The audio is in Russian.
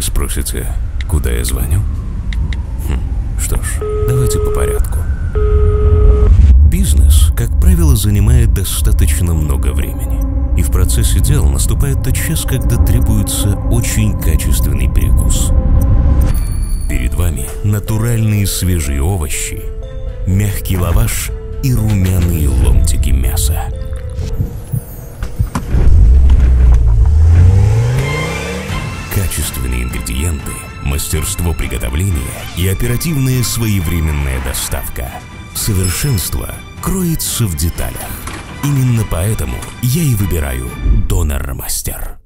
Вы спросите, куда я звоню? Хм, что ж, давайте по порядку. Бизнес, как правило, занимает достаточно много времени. И в процессе дел наступает тот час, когда требуется очень качественный перекус. Перед вами натуральные свежие овощи, мягкий лаваш и румяные ломтики Качественные ингредиенты, мастерство приготовления и оперативная своевременная доставка. Совершенство кроется в деталях. Именно поэтому я и выбираю Донор Мастер.